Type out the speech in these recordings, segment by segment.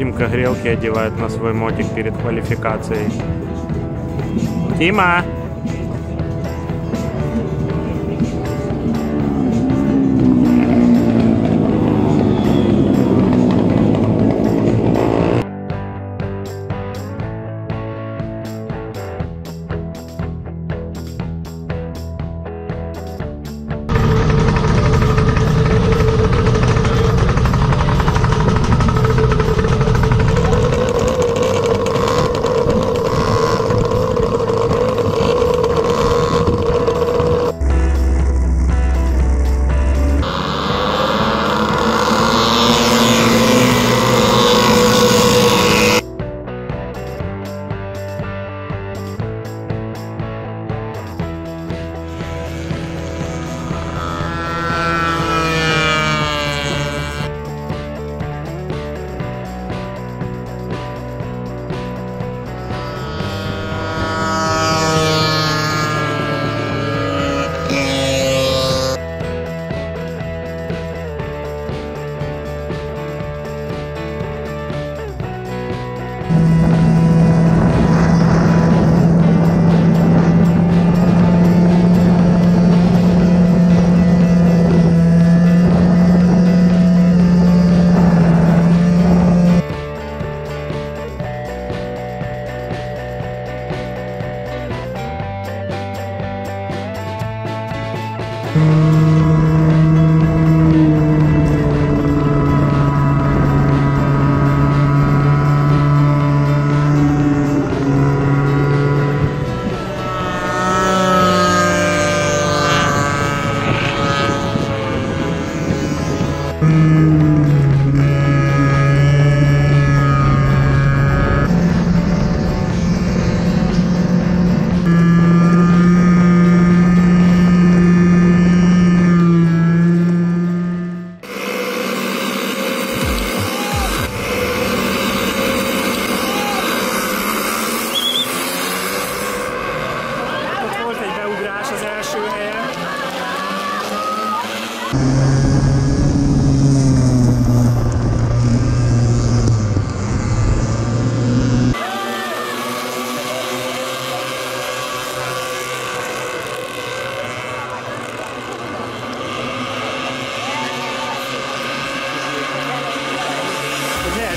Тимка грелки одевает на свой мотик перед квалификацией. Тима!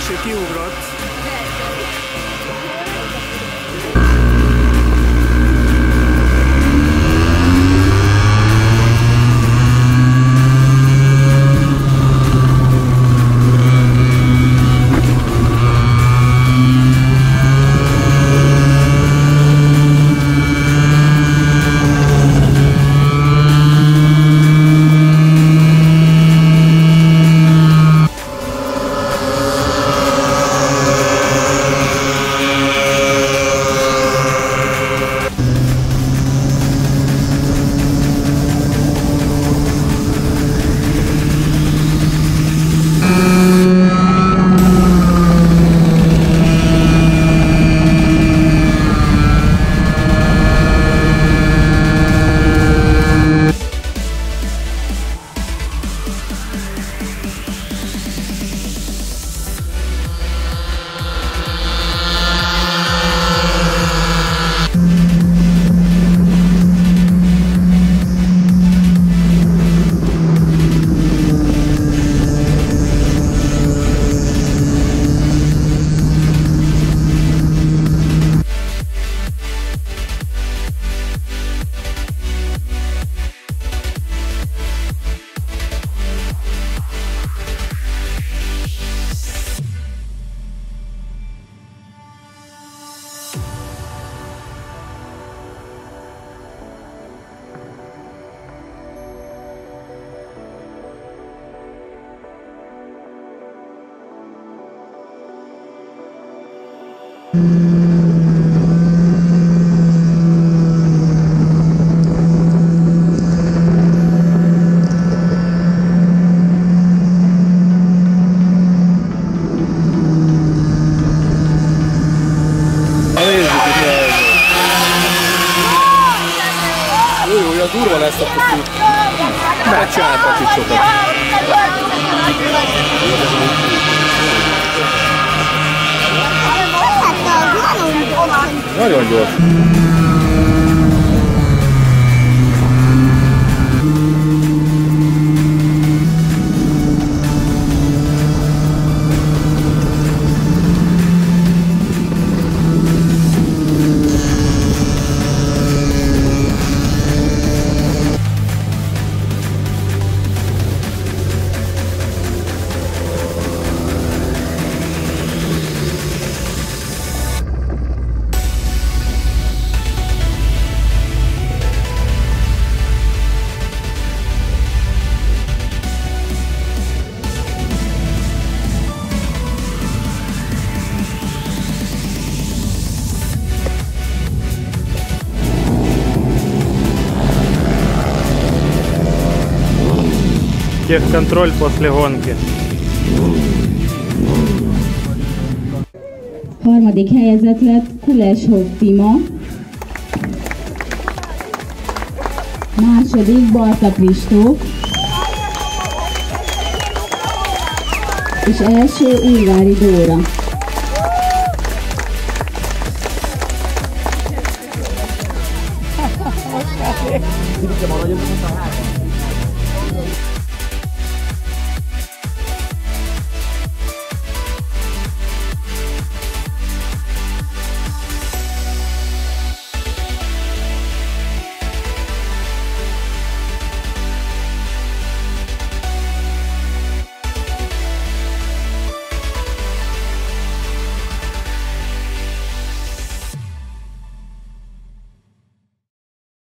შეკიუბროთ durva lesz a puszú. Megcsináltak itt sokat. Nagyon gyors. Техконтроль после gонки. Harmadik helyezett lett Kuleshoff Tima. Második Balta Kristóf. És első Újvári Dóra. Kicsit van, hogy a hátra.